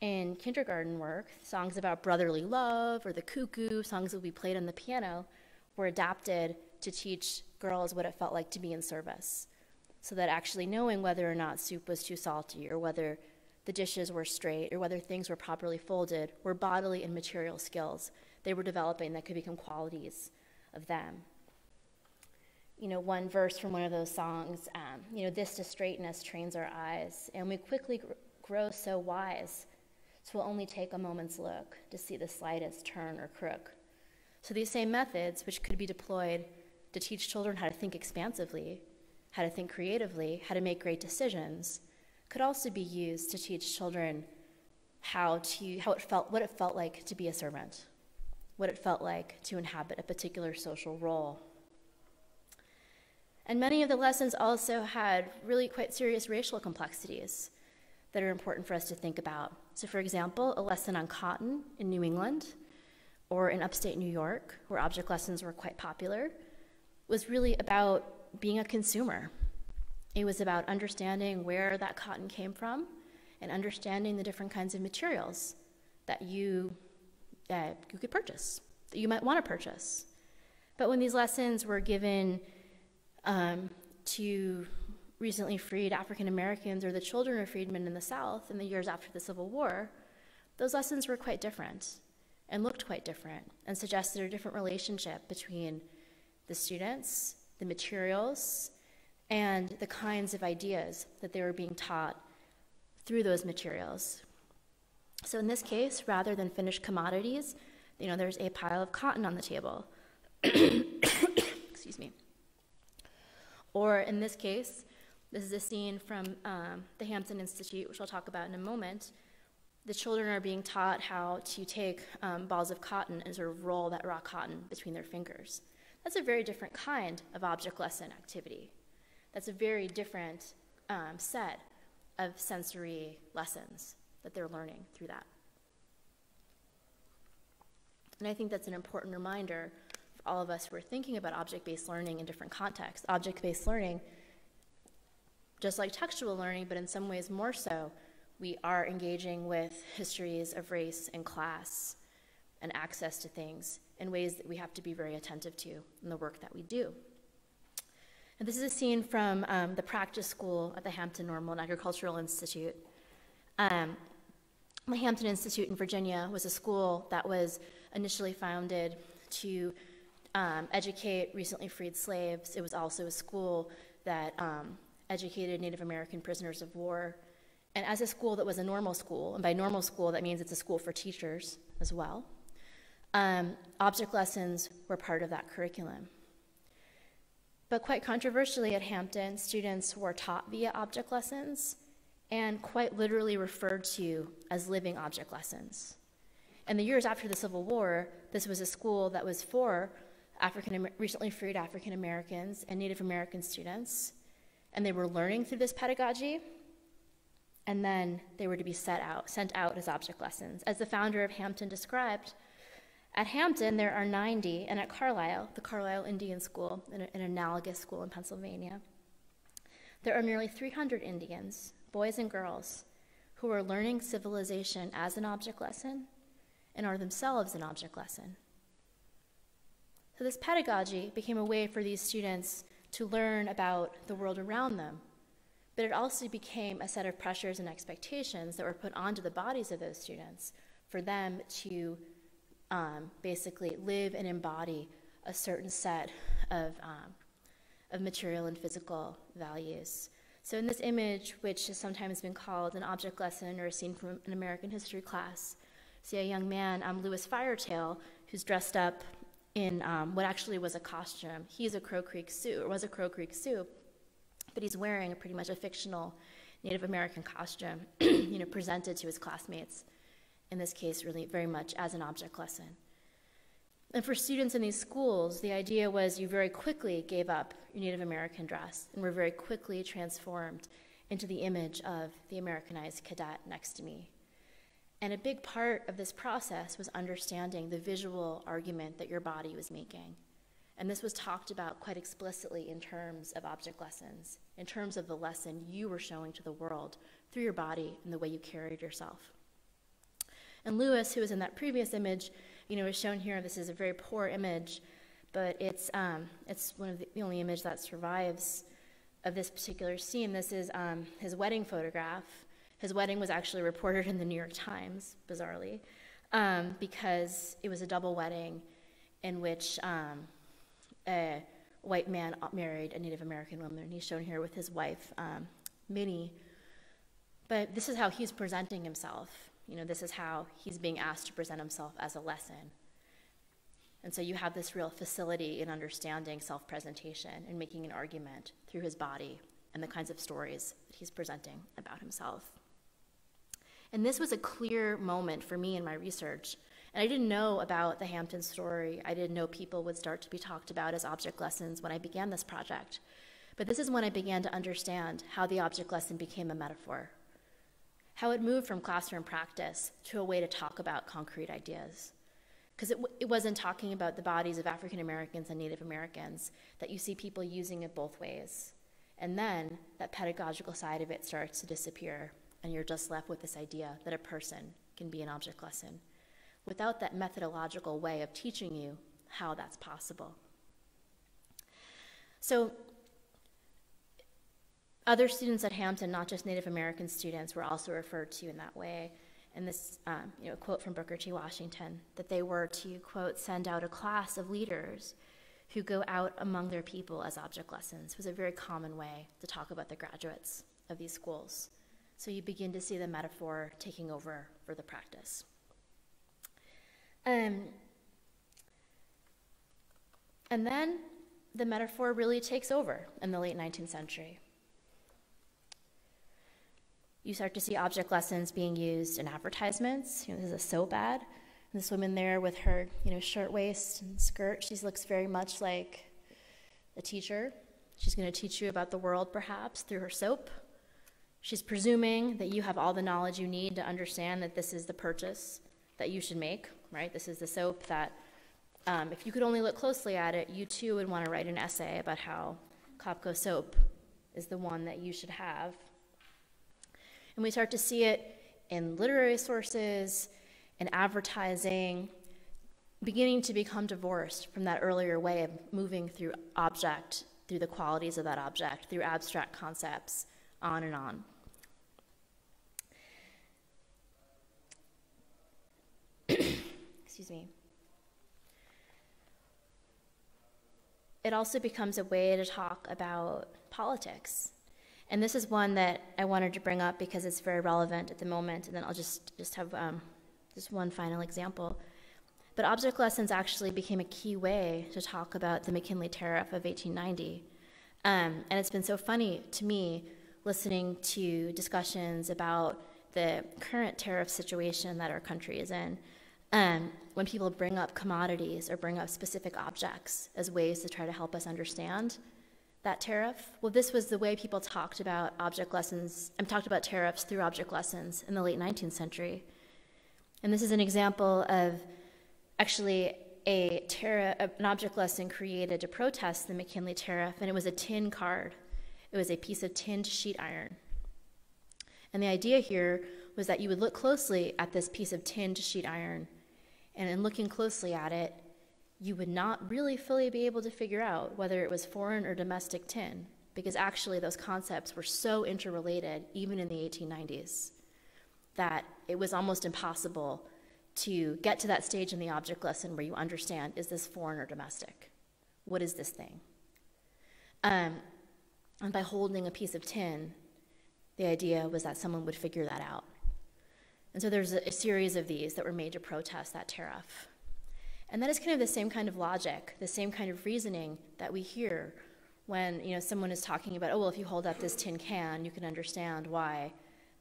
in kindergarten work, songs about brotherly love or the cuckoo, songs that be played on the piano, were adapted to teach girls what it felt like to be in service. So that actually knowing whether or not soup was too salty or whether the dishes were straight or whether things were properly folded were bodily and material skills they were developing that could become qualities of them. You know, one verse from one of those songs, um, you know, this to straightness trains our eyes, and we quickly gr- grow so wise. So we'll only take a moment's look to see the slightest turn or crook. So these same methods, which could be deployed to teach children how to think expansively, how to think creatively, how to make great decisions, could also be used to teach children how to how it felt what it felt like to be a servant, what it felt like to inhabit a particular social role. And many of the lessons also had really quite serious racial complexities that are important for us to think about. So, for example, a lesson on cotton in New England or in upstate New York, where object lessons were quite popular, was really about being a consumer it was about understanding where that cotton came from and understanding the different kinds of materials that you, uh, you could purchase, that you might want to purchase. But when these lessons were given um, to recently freed African Americans or the children of freedmen in the South in the years after the Civil War, those lessons were quite different and looked quite different and suggested a different relationship between the students, the materials, and the kinds of ideas that they were being taught through those materials. So in this case, rather than finished commodities, you know, there's a pile of cotton on the table. Excuse me. Or in this case, this is a scene from um, the Hampton Institute, which I'll talk about in a moment. The children are being taught how to take um, balls of cotton and sort of roll that raw cotton between their fingers. That's a very different kind of object lesson activity. That's a very different um, set of sensory lessons that they're learning through that. And I think that's an important reminder for all of us who are thinking about object based learning in different contexts. Object based learning, just like textual learning, but in some ways more so, we are engaging with histories of race and class and access to things in ways that we have to be very attentive to in the work that we do. And this is a scene from um, the practice school at the Hampton Normal and Agricultural Institute. Um, the Hampton Institute in Virginia was a school that was initially founded to um, educate recently freed slaves. It was also a school that um, educated Native American prisoners of war. And as a school that was a normal school, and by normal school, that means it's a school for teachers as well, um, object lessons were part of that curriculum. But quite controversially at Hampton, students were taught via object lessons and quite literally referred to as living object lessons. In the years after the Civil War, this was a school that was for African, recently freed African Americans and Native American students, and they were learning through this pedagogy, and then they were to be set out, sent out as object lessons. As the founder of Hampton described, at Hampton there are 90, and at Carlisle, the Carlisle Indian School, an, an analogous school in Pennsylvania, there are nearly 300 Indians, boys and girls, who are learning civilization as an object lesson and are themselves an object lesson. So, this pedagogy became a way for these students to learn about the world around them, but it also became a set of pressures and expectations that were put onto the bodies of those students for them to um, basically live and embody a certain set of, um, of material and physical values. So, in this image, which has sometimes been called an object lesson or a scene from an American history class, see a young man, um, Louis Firetail, who's dressed up in um, what actually was a costume. He's a Crow Creek Sioux, or was a Crow Creek Sioux, but he's wearing a pretty much a fictional Native American costume, you know, presented to his classmates. In this case, really very much as an object lesson. And for students in these schools, the idea was you very quickly gave up your Native American dress and were very quickly transformed into the image of the Americanized cadet next to me. And a big part of this process was understanding the visual argument that your body was making. And this was talked about quite explicitly in terms of object lessons, in terms of the lesson you were showing to the world through your body and the way you carried yourself. And Lewis, who was in that previous image, you know, is shown here. This is a very poor image, but it's, um, it's one of the, the, only image that survives of this particular scene. This is um, his wedding photograph. His wedding was actually reported in the New York Times, bizarrely, um, because it was a double wedding in which um, a white man married a Native American woman. And he's shown here with his wife, um, Minnie. But this is how he's presenting himself. You know, this is how he's being asked to present himself as a lesson. And so you have this real facility in understanding self presentation and making an argument through his body and the kinds of stories that he's presenting about himself. And this was a clear moment for me in my research. And I didn't know about the Hampton story. I didn't know people would start to be talked about as object lessons when I began this project. But this is when I began to understand how the object lesson became a metaphor, how it moved from classroom practice to a way to talk about concrete ideas. Because it, it wasn't talking about the bodies of African Americans and Native Americans, that you see people using it both ways. And then that pedagogical side of it starts to disappear and you're just left with this idea that a person can be an object lesson without that methodological way of teaching you how that's possible. So, other students at Hampton, not just Native American students, were also referred to in that way. And this, um, you know, quote from Booker T. Washington, that they were to, quote, send out a class of leaders who go out among their people as object lessons was a very common way to talk about the graduates of these schools. So you begin to see the metaphor taking over for the practice. Um, and then the metaphor really takes over in the late 19th century. You start to see object lessons being used in advertisements. You know, there's a soap ad. And this woman there with her, you know, shirt waist and skirt, she looks very much like a teacher. She's going to teach you about the world, perhaps, through her soap. She's presuming that you have all the knowledge you need to understand that this is the purchase that you should make, right? This is the soap that, um, if you could only look closely at it, you too would want to write an essay about how Copco soap is the one that you should have and we start to see it in literary sources, in advertising, beginning to become divorced from that earlier way of moving through object, through the qualities of that object, through abstract concepts, on and on. Excuse me. It also becomes a way to talk about politics and this is one that I wanted to bring up because it's very relevant at the moment, and then I'll just, just have um, just one final example. But object lessons actually became a key way to talk about the McKinley Tariff of 1890. Um, and it's been so funny to me listening to discussions about the current tariff situation that our country is in. Um, when people bring up commodities or bring up specific objects as ways to try to help us understand that tariff? Well, this was the way people talked about object lessons and talked about tariffs through object lessons in the late 19th century. And this is an example of actually a tariff, uh, an object lesson created to protest the McKinley tariff, and it was a tin card. It was a piece of tinned sheet iron. And the idea here was that you would look closely at this piece of tinned sheet iron, and in looking closely at it, you would not really fully be able to figure out whether it was foreign or domestic tin, because actually those concepts were so interrelated, even in the 1890s, that it was almost impossible to get to that stage in the object lesson where you understand is this foreign or domestic? What is this thing? Um, and by holding a piece of tin, the idea was that someone would figure that out. And so there's a, a series of these that were made to protest that tariff. And that is kind of the same kind of logic, the same kind of reasoning that we hear when you know someone is talking about, oh well, if you hold up this tin can, you can understand why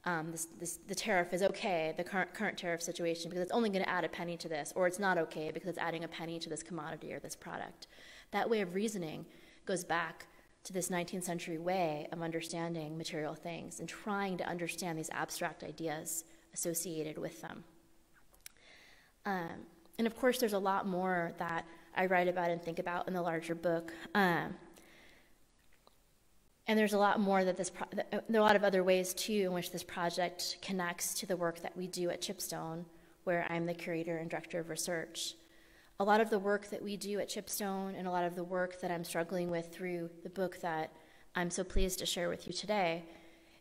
um, this, this, the tariff is okay, the current, current tariff situation, because it's only going to add a penny to this, or it's not okay because it's adding a penny to this commodity or this product. That way of reasoning goes back to this 19th century way of understanding material things and trying to understand these abstract ideas associated with them. Um, and of course, there's a lot more that I write about and think about in the larger book. Um, and there's a lot more that this, pro- there are a lot of other ways too in which this project connects to the work that we do at Chipstone, where I'm the curator and director of research. A lot of the work that we do at Chipstone and a lot of the work that I'm struggling with through the book that I'm so pleased to share with you today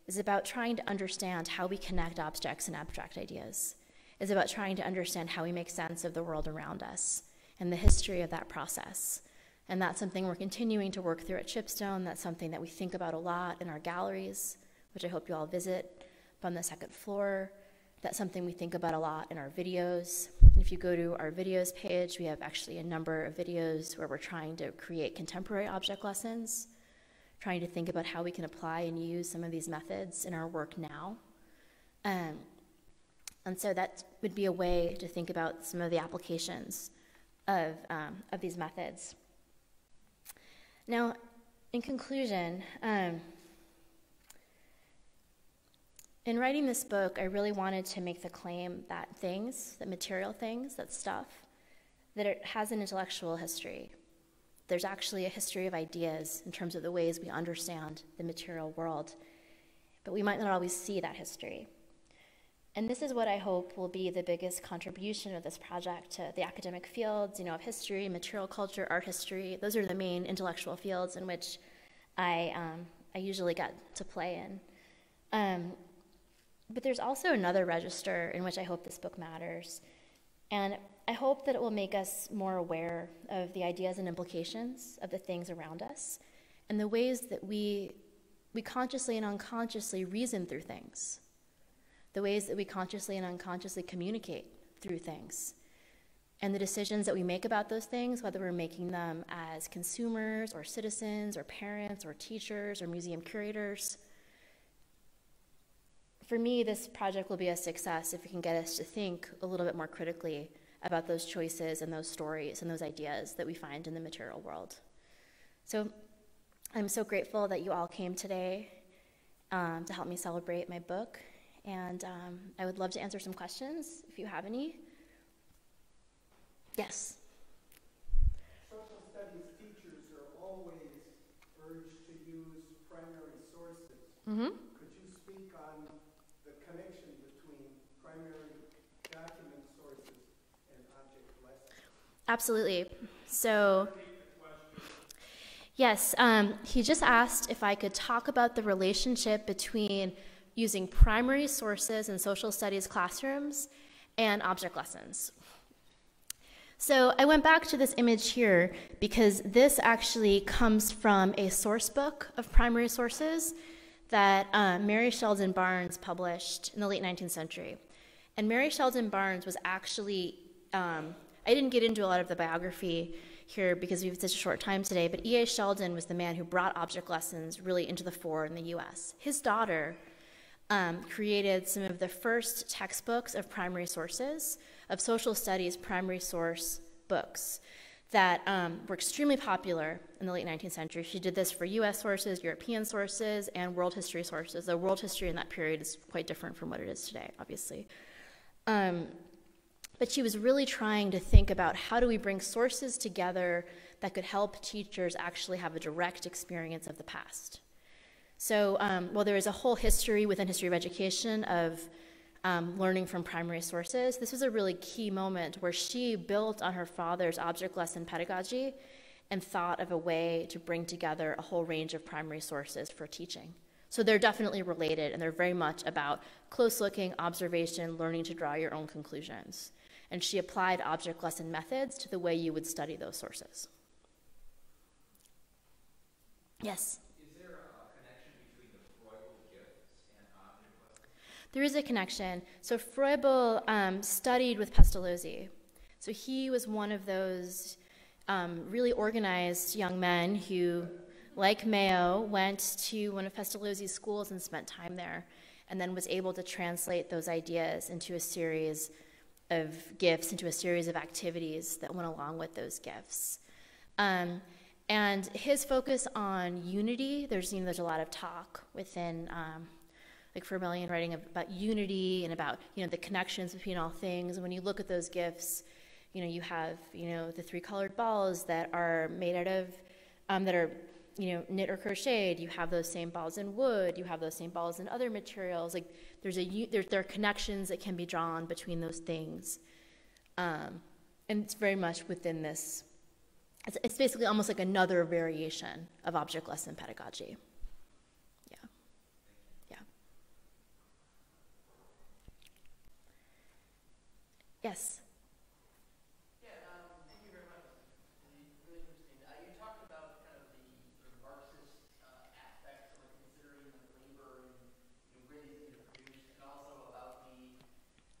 is about trying to understand how we connect objects and abstract ideas is about trying to understand how we make sense of the world around us and the history of that process. And that's something we're continuing to work through at Chipstone. That's something that we think about a lot in our galleries, which I hope you all visit on the second floor. That's something we think about a lot in our videos. And if you go to our videos page, we have actually a number of videos where we're trying to create contemporary object lessons, trying to think about how we can apply and use some of these methods in our work now. Um, and so that would be a way to think about some of the applications of, um, of these methods. Now, in conclusion, um, in writing this book, I really wanted to make the claim that things, that material things, that stuff, that it has an intellectual history. There's actually a history of ideas in terms of the ways we understand the material world, but we might not always see that history. And this is what I hope will be the biggest contribution of this project to the academic fields, you know, of history, material culture, art history. Those are the main intellectual fields in which I um, I usually get to play in. Um, but there's also another register in which I hope this book matters. And I hope that it will make us more aware of the ideas and implications of the things around us and the ways that we, we consciously and unconsciously reason through things, the ways that we consciously and unconsciously communicate through things, and the decisions that we make about those things, whether we're making them as consumers or citizens or parents or teachers or museum curators. For me, this project will be a success if we can get us to think a little bit more critically about those choices and those stories and those ideas that we find in the material world. So I'm so grateful that you all came today um, to help me celebrate my book. And um, I would love to answer some questions if you have any. Yes. Social studies teachers are always urged to use primary sources. Mm-hmm. Could you speak on the connection between primary document sources and object lessons? Absolutely. So, yes, um, he just asked if I could talk about the relationship between using primary sources in social studies classrooms and object lessons. So I went back to this image here because this actually comes from a source book of primary sources that uh, Mary Sheldon Barnes published in the late 19th century. And Mary Sheldon Barnes was actually, um, I didn't get into a lot of the biography here because we have such a short time today, but E.A. Sheldon was the man who brought object lessons really into the fore in the US. His daughter um, created some of the first textbooks of primary sources of social studies primary source books that um, were extremely popular in the late 19th century. She did this for US sources, European sources, and world history sources. The world history in that period is quite different from what it is today, obviously. Um, but she was really trying to think about how do we bring sources together that could help teachers actually have a direct experience of the past. So, um, well, there is a whole history within history of education of um, learning from primary sources. This was a really key moment where she built on her father's object lesson pedagogy and thought of a way to bring together a whole range of primary sources for teaching. So they're definitely related and they're very much about close looking, observation, learning to draw your own conclusions. And she applied object lesson methods to the way you would study those sources. Yes? There is a connection. So Froebel um, studied with Pestalozzi. So he was one of those um, really organized young men who, like Mayo, went to one of Pestalozzi's schools and spent time there, and then was able to translate those ideas into a series of gifts, into a series of activities that went along with those gifts. Um, and his focus on unity, there's, you know, there's a lot of talk within um, like Froebelian writing about unity and about you know the connections between all things. And when you look at those gifts, you know you have you know the three colored balls that are made out of um, that are you know knit or crocheted. You have those same balls in wood. You have those same balls in other materials. Like there's a there, there are connections that can be drawn between those things, um, and it's very much within this. It's, it's basically almost like another variation of object lesson pedagogy. Yes. Yeah, um, thank you very much. Really, really interesting. Uh, you talked about kind of the sort of Marxist uh, aspects of like, considering like, labor and you know, where these things are produced, and also about the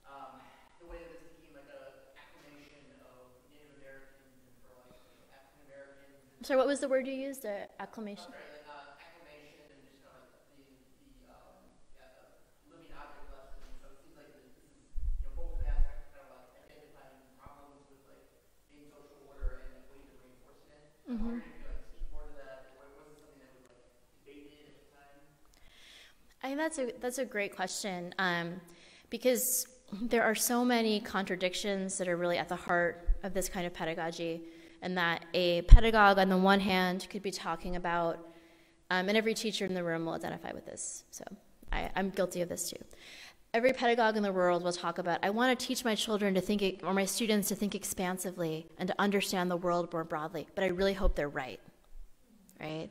um, the way that this became like a acclamation of Native Americans and for like you know, African Americans. So, what was the word you used? Uh, acclamation. Sorry, uh, acclamation and just kind of like the the um, yeah, uh, living object lesson. So it seems like this is you know both an aspect of kind of like identifying problems with like being social order and like ways of reinforcing it. I'm wondering if you could like speak more to that, or was it something that was like debated at the time? I that's a that's a great question um, because there are so many contradictions that are really at the heart of this kind of pedagogy, and that a pedagogue on the one hand could be talking about, um, and every teacher in the room will identify with this. So I, I'm guilty of this too. Every pedagogue in the world will talk about, I want to teach my children to think, or my students to think expansively and to understand the world more broadly, but I really hope they're right, right?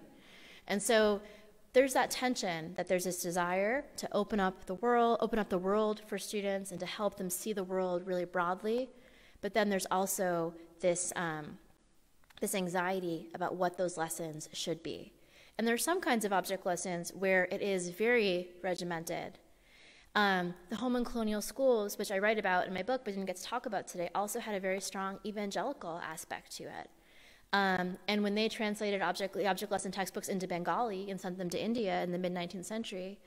And so there's that tension that there's this desire to open up the world, open up the world for students and to help them see the world really broadly. But then there's also this, um, this anxiety about what those lessons should be. And there are some kinds of object lessons where it is very regimented. Um, the home and colonial schools, which I write about in my book but didn't get to talk about today, also had a very strong evangelical aspect to it. Um, and when they translated object, object lesson textbooks into Bengali and sent them to India in the mid 19th century,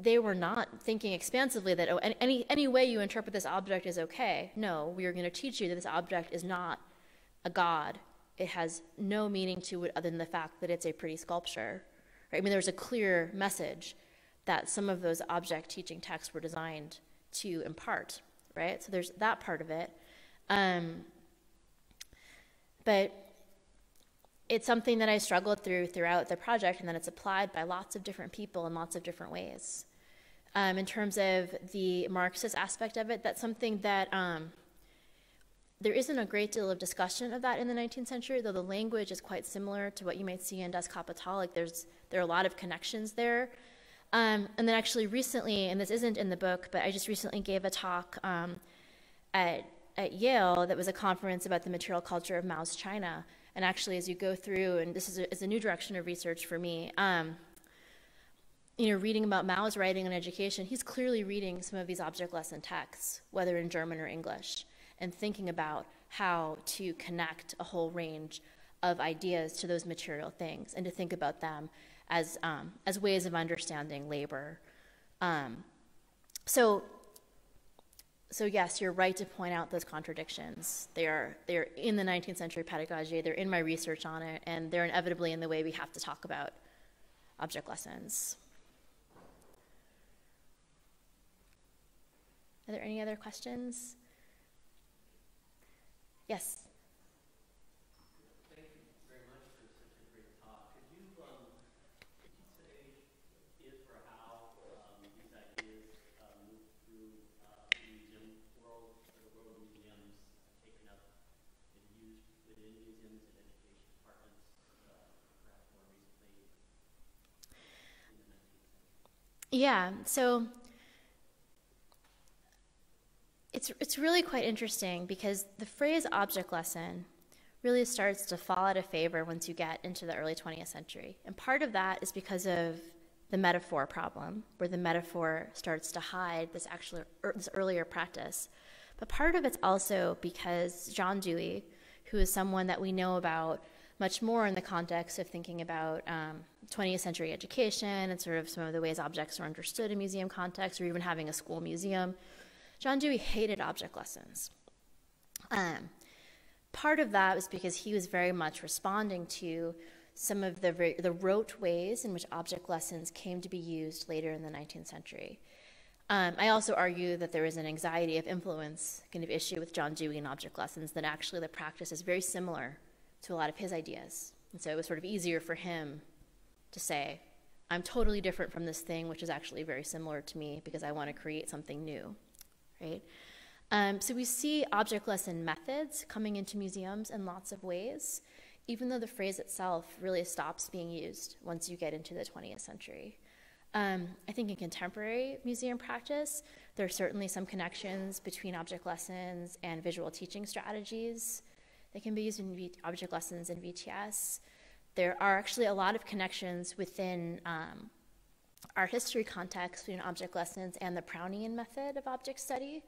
they were not thinking expansively that, oh, any, any way you interpret this object is okay. No, we are going to teach you that this object is not a god. It has no meaning to it other than the fact that it's a pretty sculpture. Right? I mean, there's a clear message that some of those object teaching texts were designed to impart, right? So there's that part of it. Um, but it's something that I struggled through throughout the project, and then it's applied by lots of different people in lots of different ways. Um, in terms of the Marxist aspect of it, that's something that um, there isn't a great deal of discussion of that in the 19th century, though the language is quite similar to what you might see in Das Kapital. Like there's there are a lot of connections there. Um, and then actually recently, and this isn't in the book, but I just recently gave a talk um, at at Yale that was a conference about the material culture of Mao's China. And actually, as you go through, and this is a, is a new direction of research for me, um, you know, reading about Mao's writing on education, he's clearly reading some of these object lesson texts, whether in German or English, and thinking about how to connect a whole range of ideas to those material things and to think about them as, um, as ways of understanding labor. Um, so so yes, you're right to point out those contradictions. They are they're in the 19th century pedagogy. They're in my research on it, and they're inevitably in the way we have to talk about object lessons. Are there any other questions? Yes. Yeah, so it's, it's really quite interesting because the phrase object lesson really starts to fall out of favor once you get into the early 20th century. And part of that is because of the metaphor problem, where the metaphor starts to hide this actual er, this earlier practice. But part of it's also because John Dewey, who is someone that we know about much more in the context of thinking about um, 20th century education and sort of some of the ways objects are understood in museum context, or even having a school museum. John Dewey hated object lessons. Um, part of that was because he was very much responding to some of the, the rote ways in which object lessons came to be used later in the 19th century. Um, I also argue that there is an anxiety of influence kind of issue with John Dewey and object lessons, that actually the practice is very similar to a lot of his ideas. And so it was sort of easier for him to say, I'm totally different from this thing, which is actually very similar to me because I want to create something new, right? Um, so we see object lesson methods coming into museums in lots of ways, even though the phrase itself really stops being used once you get into the 20th century. Um, I think in contemporary museum practice, there are certainly some connections between object lessons and visual teaching strategies. They can be used in v- object lessons in VTS. There are actually a lot of connections within um, art history context between object lessons and the Prownian method of object study,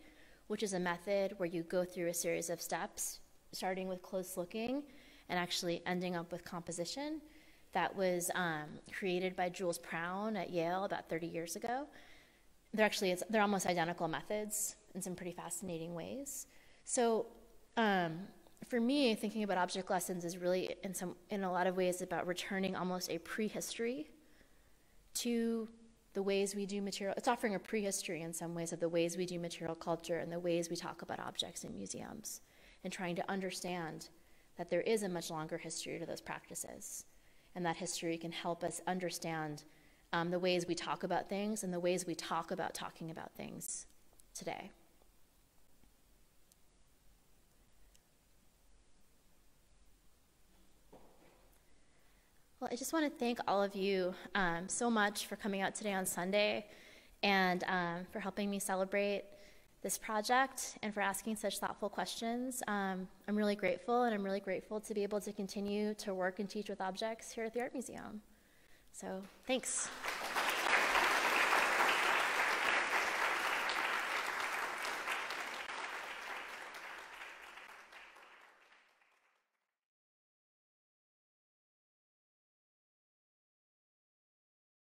which is a method where you go through a series of steps, starting with close looking and actually ending up with composition. That was um, created by Jules Prown at Yale about 30 years ago. They're actually they're almost identical methods in some pretty fascinating ways. So um, for me, thinking about object lessons is really, in some, in a lot of ways, about returning almost a prehistory to the ways we do material. It's offering a prehistory in some ways of the ways we do material culture and the ways we talk about objects in museums, and trying to understand that there is a much longer history to those practices, and that history can help us understand um, the ways we talk about things and the ways we talk about talking about things today. Well, I just want to thank all of you um, so much for coming out today on Sunday and um, for helping me celebrate this project and for asking such thoughtful questions. Um, I'm really grateful, and I'm really grateful to be able to continue to work and teach with objects here at the Art Museum. So, thanks.